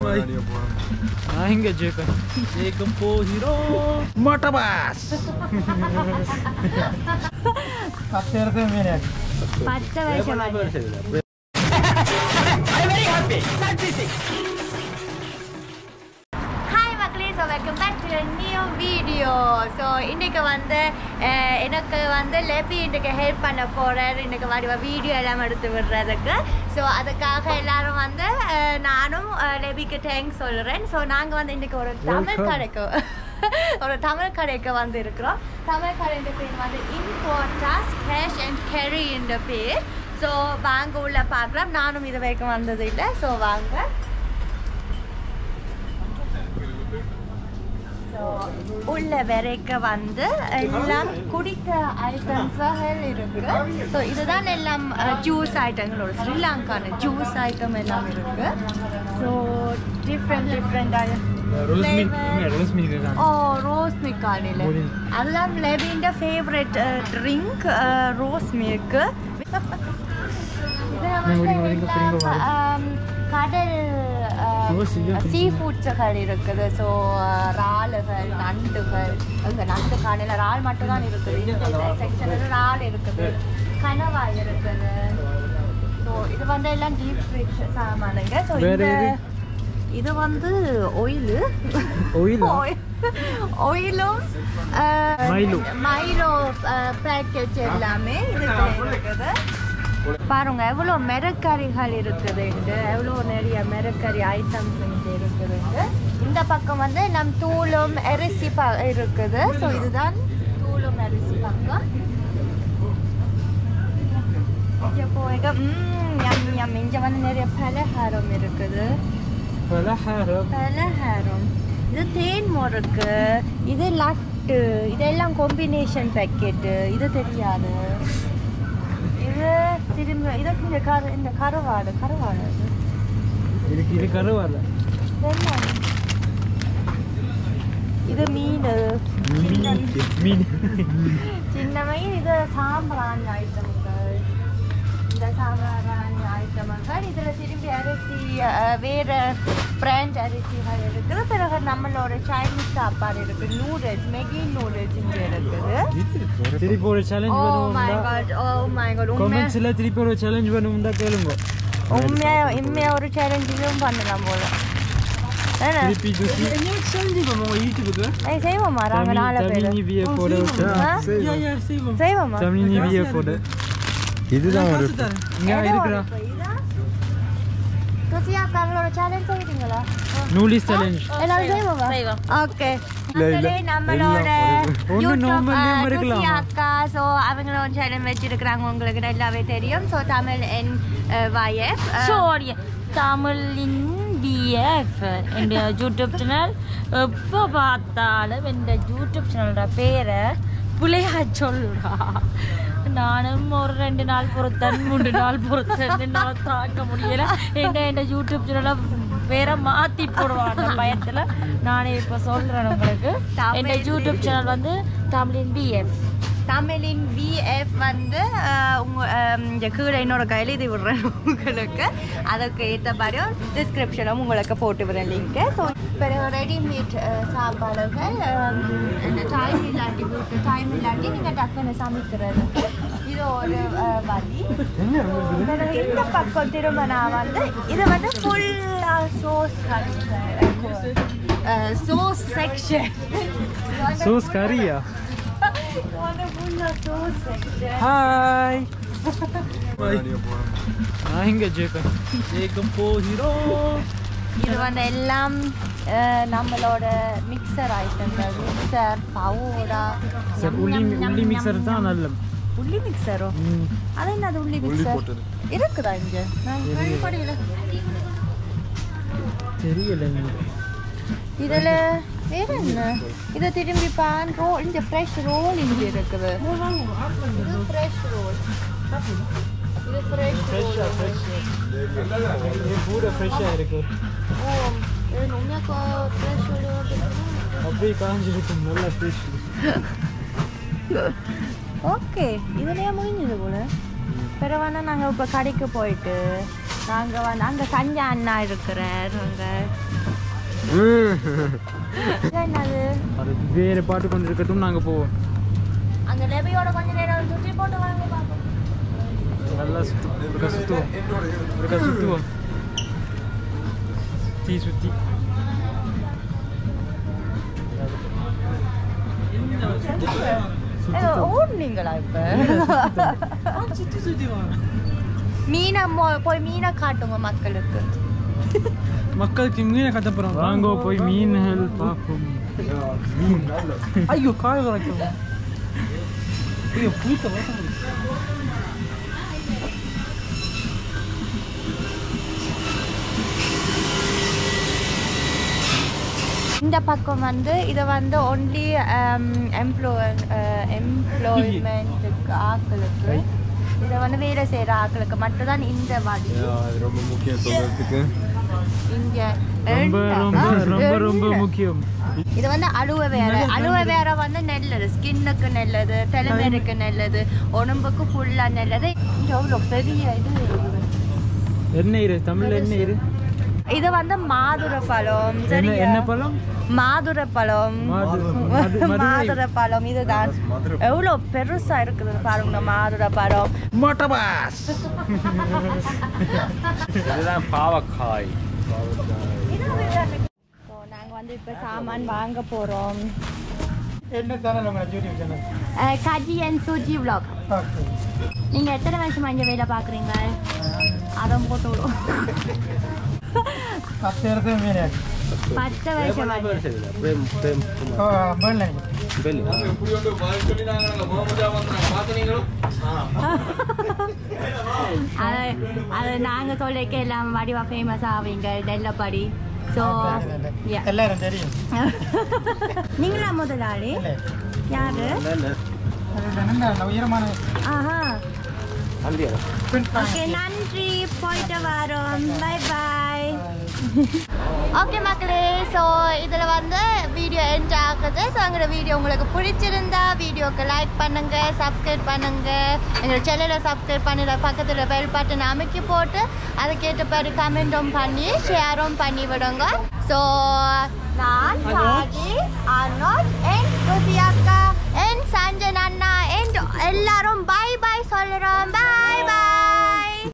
நான் எங்க ஜெயிப்பேன் ஜெயிக்க போகிறோம் மோட்டபாஸ் பத்து இடத்துல மேலே மக்களே so welcome back to new video so இன்றைக்கி வந்து எனக்கு வந்து லெபி இன்றைக்கு ஹெல்ப் பண்ண போகிறார் இன்றைக்கு வடிவ வீடியோ எல்லாம் எடுத்து விடுறதுக்கு. ஸோ அதுக்காக எல்லாரும் வந்து லெபிக்கு தேங்க்ஸ் சொல்கிறேன் ஸோ நாங்கள் வந்து இன்றைக்கி ஒரு தமிழ். கடைக்கு ஒரு தமிழ் கடைக்கு வந்து இருக்கிறோம் தமிழ் கடைன்ற பேர் வந்து இம்போர்டாஸ் கேஷ் அண்ட் கேரி என்ற பேர். ஸோ வாங்க உள்ள பார்க்கலாம். நானும் இது வரைக்கும் வந்தது இல்லை ஸோ வாங்க. உள்ள வரைக்கும் வந்து எல்லாம் குடிக்க ஐட்டம்ஸ்கள் இருக்கு ஸோ இதுதான் எல்லாம் ஜூஸ் ஐட்டங்களோட ஸ்ரீலங்கான ஜூஸ் ஐட்டம் எல்லாம் இருக்கு. So different different rose milk காலையில். அதுதான் லெவின்ற ஃபேவரட் ட்ரிங்க் ரோஸ் மில்க். கடல். சீ ஃபுட்ஸுகள் இருக்குது. ஸோ இறாலுகள் நண்டுகள். அங்கே நண்டு காலையில் இறால் மட்டும் தான் இருக்குது. இந்த செக்ஷனில் இறால் இருக்குது. கனவாய் இருக்குது. ஸோ இது வந்து எல்லாம் டீப் ஃப்ரிட்ஜ் சாமானுங்க ஸோ இந்த? இது வந்து ஒயிலு ஆ? ஒயிலும். மைலோ பேக்கேஜ் எல்லாமே இருக்குது. பாருங்க எவ்வளோ மிரக்கறிகள் இருக்குதுண்டு எவ்வளோ நிறைய மிரக்கறி ஐட்டம்ஸ் இங்கே இருக்குதுண்டு இந்த பக்கம் வந்து நம் தூளும் அரிசி ப இருக்குது. ஸோ இதுதான் தூளும் அரிசி பக்கம். இங்கே போயிட்டு ம் யம் யம். இங்கே வந்து நிறைய பலகாரம் இருக்குது. பலகாரம்? பலகாரம். இது தேன் முறுக்கு. இது லட்டு. இதெல்லாம் காம்பினேஷன் பேக்கெட்டு இது தெரியாது. திரும்ப இதுக்கு இந்த கரு இந்த கருவாடு கருவாடு. இதுக்கு இது வெள்ளம். இது மீன் மீன் சின்ன மீன் இது சாம்பிராணி ஐட்டம்கள் இந்த சாம்பிராணி ஐட்டம்கள் இதில் திரும்பி அரிசி வேற பிராண்ட் அரிசிகள் இருக்குது பிறகு நம்மளோட சைனீஸ் சாப்பாடு இருக்குது நூடுல்ஸ் மெகி நூடுல்ஸ் இங்கே இருக்குது திருப்பி ஒரு challenge oh my god oh my god உண்மை கமெண்ட்ஸ்ல திருப்பி ஒரு சேலஞ்ச் பண்ணுவோம்டா கேளுங்க உண்மையா உண்மையா ஒரு சேலஞ்சிலும் பண்ணலாம் போல என்ன திருப்பி ஜூசி ஏய், செய்வோமா நாங்க நாலு பேர் தமிழ் நிவிய போட ஆ? செய்வோமா தமிழ் நிவிய போட இதுதான் ஒரு இங்க இருக்கிறா துசியா அவங்களோட சேலஞ்ச் செய்வீங்களா நூலிஸ் சேலஞ்ச் எல்லாரும் செய்வோமா ஓகே இல்ல, இல்ல. நம்மளோட அக்கா ஸோ அவங்களோட சேனல் வச்சிருக்கிறாங்க உங்களுக்கு நல்லாவே தெரியும். ஸோ தமிழ் என் வயஃப் சோரி தமிழின் பிஎஃப் என் யூடியூப் சேனல் எப்போ பார்த்தாலும் என் யூடியூப் சேனலோட பேரை புள்ளையா சொல்லுடா நானும் ஒரு ரெண்டு நாள் பொறுத்தேன் மூன்று நாள் பொறுத்தேன். என்னால் தாக்க முடியல. என்ன என் யூடியூப் சேனலை பேரை மாற்றி போடுவாங்க பயத்தில். நானே இப்போ சொல்கிறேன் உங்களுக்கு. என் யூடியூப் சேனல் வந்து தமிழின் பிஎஃப் தமிழின் விஎஃப் வந்து அஹ், உங்க அஹ், இந்த கீழே என்னோட கையில் இது விடுறேன் உங்களுக்கு. அதுக்கு ஏற்ற மாதிரியும் டிஸ்கிரிப்ஷனும் உங்களுக்கு போட்டு விடுறேன் லிங்க்கு ஸோ பிறகு ரெடிமேட் சாப்பாடுகள் டைம் இல்லாட்டி டைம் இல்லாட்டி நீங்கள் டக்குன்னு சமைக்கிறதுக்கு இது ஒரு அஹ், வழி பிறகு இந்த பக்கம் திரும்ப நான் வந்து இது வந்து ஃபுல்லாக சோஸ் சோஸ் செக்ஷன் சோஸ் கறியா வந்து ஃபுல்லாக சோஸ் செக்ஷன் ஹாய் நான் எங்க ஜெயிப்பேன் ஜெயிக்க போகிறோம் இது வந்து எல்லாம் அஹ், நம்மளோட மிக்சர் ஐட்டங்கள் மிக்சர் பவுடா சார் உள்ளி உள்ளி மிக்சர் தான் நல்ல உள்ளி மிக்சரோ. அது என்னது உள்ளி மிக்சர் இருக்குதா இங்க? தெரியல. இதுல வேற என்ன? இது திரும்பி பான் ரோல் இந்த ஃப்ரெஷ் ரோல் இங்க இருக்குது. இது ஃப்ரெஷ் ரோல் இது ஃப்ரெஷ் ரோல் இது பூரா ஃப்ரெஷ்ஷாக இருக்கு. ஓ இது உண்மையாக ஃப்ரெஷ் ரோல் அப்படியே காஞ்சிருக்கும் நல்லா ஃப்ரெஷ் ஓகே இதுலயே முடிஞ்சது போல. பிறகு வந்து நாங்கள் இப்போ கடைக்கு போயிட்டு நாங்கள் வந்து அங்கே சஞ்சா அண்ணா இருக்கிறார் அங்கே. என்னது வேறு பாட்டு கொண்டு இருக்கட்டும் நாங்கள் போவோம். அந்த லெபியோட கொஞ்ச நேரம் சுற்றி போட்டு வாங்க பாப்போம். நல்லா சுற்றுவோம் சுற்றுவோம் ஒருக்கா சுற்றுவோம் சுற்றி சுற்றி ஏதோ ஓடுனீங்களா இப்ப? சுற்றி சுற்றி மீனை போய் மீனை காட்டுங்க மக்களுக்கு. மக்களுக்கு மீனை கட்ட போகிறோம் வாங்க போய் மீன்கள் பார்ப்போம். ஐயோ காய் வரைக்கும். ஐயோ பூத்த வாசம் இந்த பக்கம் வந்து இதை வந்து ஒன்லி எம்ப்ளாய் எம்ப்ளாய்மெண்ட்டுக்கு ஆட்களுக்கு இதை வந்து வேலை செய்கிற ஆட்களுக்கு மட்டும்தான் இந்த வழி ரொம்ப முக்கியம் சொல்றதுக்கு. இங்க ரொம்ப ரொம்ப ரொம்ப ரொம்ப எண்ணெய். முக்கியம். இது வந்து அழுவ வேற அழுவ வேற வந்து நல்லது ஸ்கின்னுக்கு நல்லது தலைமுறைக்கு நல்லது உடம்புக்கு ஃபுல்லா நல்லது. இங்க எவ்வளோ பெரிய இது என்ன இரு தமிழ்ல என்ன இரு. இது வந்து மாதுளை பழம் என்ன சரியா? என்ன பழம்? மாதுளை பழம். மாது- மது- மதுரை. பழம் இதுதான். எவ்வளோ பெருசா இருக்குது பாருங்க மாதுளை பழம். மோட்டபாஸ். இதுதான் பாவக்காய். நாங்கள் வந்து இப்போ சாமான் வாங்க போகிறோம் என்ன சேனல் உங்க YouTube channel Gaji and Suji vlog. நீங்கள் எத்தனை வருஷமா இங்கே வேலை பார்க்குறீங்க? அதான் போட்டு விடும் அது அது நாங்கள் சொல்லிக்க எல்லாம் வடிவா ஃபேமஸ் ஆவீங்க நெல்லப்படி ஸோ எல்லாரும் தெரியும் நீங்களா முதலாளி யாரு உயரமான ஆஹா அந்தியா ஓகே நன்றி போயிட்டு வரோம் பை பாய் ஓகே மக்களே ஸோ இதில் வந்து வீடியோ என்ட் ஆகுது. ஸோ எங்களோட வீடியோ உங்களுக்கு பிடிச்சிருந்தா வீடியோக்கு லைக் பண்ணுங்க சப்ஸ்கிரைப் பண்ணுங்க. எங்களோட சேனலை சப்ஸ்கிரைப் பண்ணிட பக்கத்தில் பெல் பட்டன் அமைக்கி போட்டு அதுக்கேற்றபடி கமெண்ட்டும் பண்ணி ஷேரும் பண்ணி விடுங்க. ஸோ நான் ராஜி அர்னாட் என் ருசி அக்கா என் சஞ்சன் அண்ணா என் எல்லாரும் பாய் பாய் சொல்கிறோம் பாய் பாய்